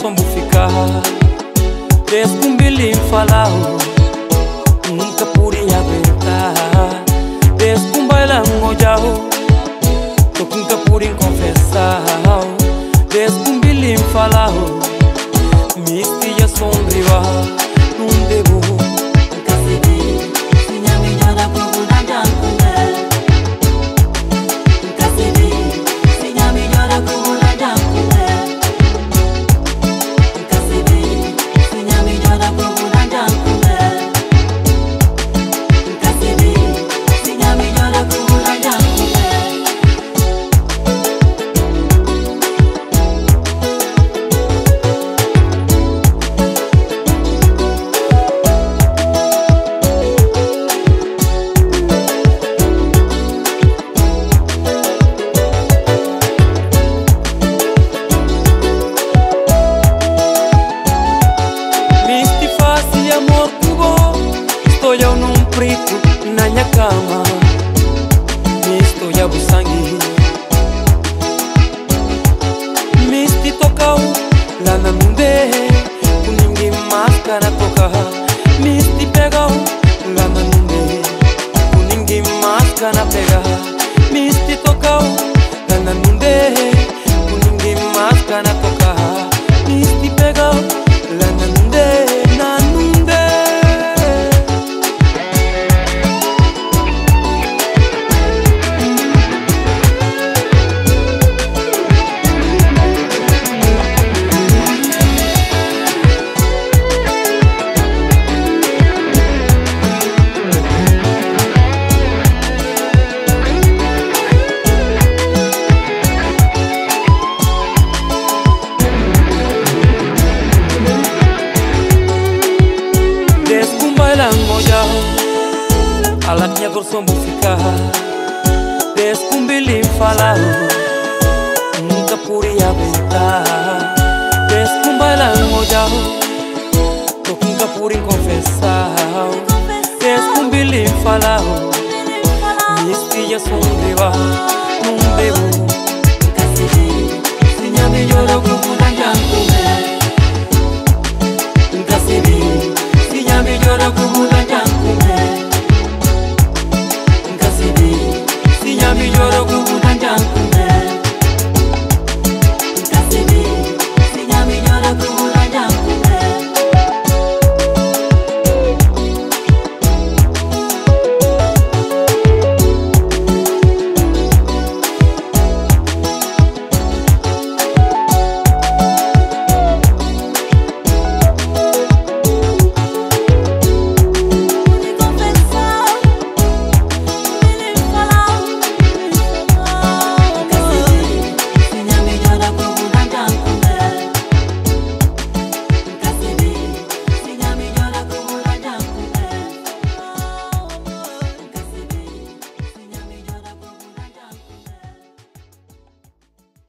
sombo ficar. Descumbi lhe falar Nunca podia ver. Prito na minha cama misto ya busangi. Misti tokau lana nunde kuningi maskara toka. Misti pegau lana nunde kuningi maskara pega deskumbaila ngoja alatnya gorsombu fika deskumbili mfalao nkapuri ya beta deskumbaila ngoja tokunkapuri nkonfesao deskumbili mfalao misti ya sondriwa numbebo Nkasibi, sinyami nyoda